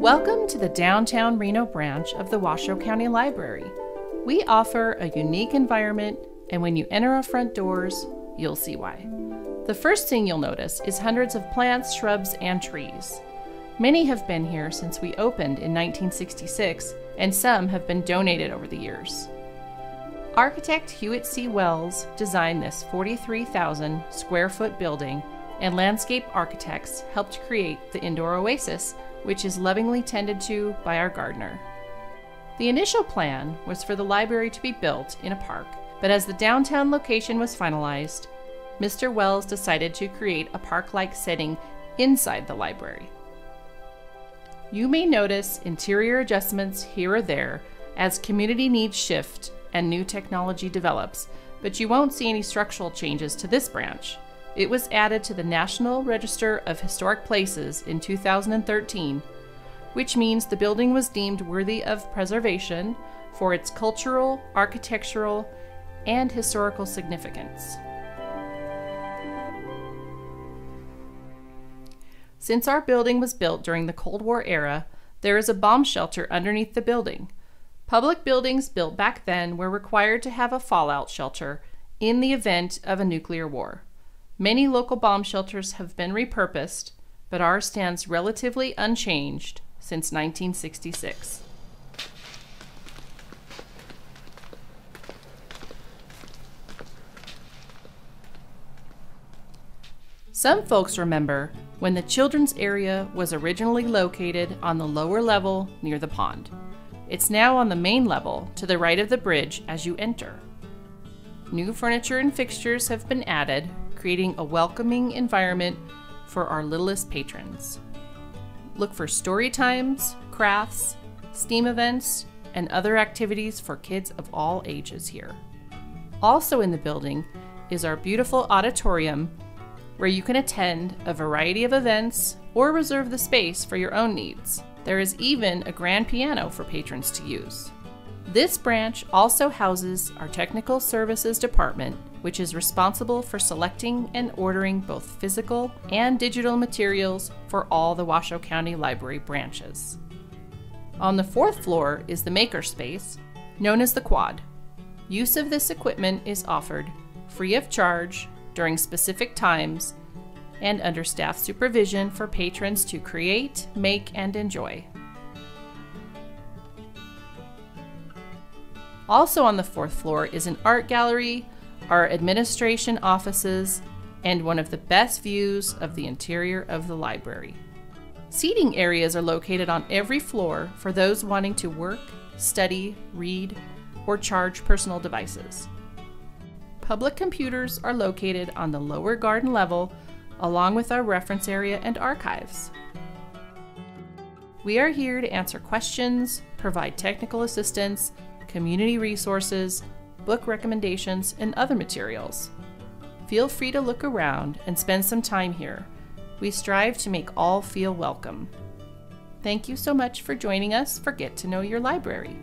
Welcome to the downtown Reno branch of the Washoe County Library. We offer a unique environment, and when you enter our front doors, you'll see why. The first thing you'll notice is hundreds of plants, shrubs, and trees. Many have been here since we opened in 1966, and some have been donated over the years. Architect Hewitt C. Wells designed this 43,000 square foot building, and landscape architects helped create the indoor oasis, which is lovingly tended to by our gardener. The initial plan was for the library to be built in a park, but as the downtown location was finalized, Mr. Wells decided to create a park like setting inside the library. You may notice interior adjustments here or there as community needs shift and new technology develops, but you won't see any structural changes to this branch. It was added to the National Register of Historic Places in 2013, which means the building was deemed worthy of preservation for its cultural, architectural, and historical significance. Since our building was built during the Cold War era, there is a bomb shelter underneath the building. Public buildings built back then were required to have a fallout shelter in the event of a nuclear war. Many local bomb shelters have been repurposed, but ours stands relatively unchanged since 1966. Some folks remember when the children's area was originally located on the lower level near the pond. It's now on the main level to the right of the bridge as you enter. New furniture and fixtures have been added, creating a welcoming environment for our littlest patrons. Look for story times, crafts, STEAM events, and other activities for kids of all ages here. Also in the building is our beautiful auditorium where you can attend a variety of events or reserve the space for your own needs. There is even a grand piano for patrons to use. This branch also houses our Technical Services Department, which is responsible for selecting and ordering both physical and digital materials for all the Washoe County Library branches. On the fourth floor is the makerspace, known as the Quad. Use of this equipment is offered free of charge during specific times and under staff supervision for patrons to create, make, and enjoy. Also on the fourth floor is an art gallery, our administration offices, and one of the best views of the interior of the library. Seating areas are located on every floor for those wanting to work, study, read, or charge personal devices. Public computers are located on the lower garden level, along with our reference area and archives. We are here to answer questions, provide technical assistance, community resources, book recommendations, and other materials. Feel free to look around and spend some time here. We strive to make all feel welcome. Thank you so much for joining us for Get to Know Your Library.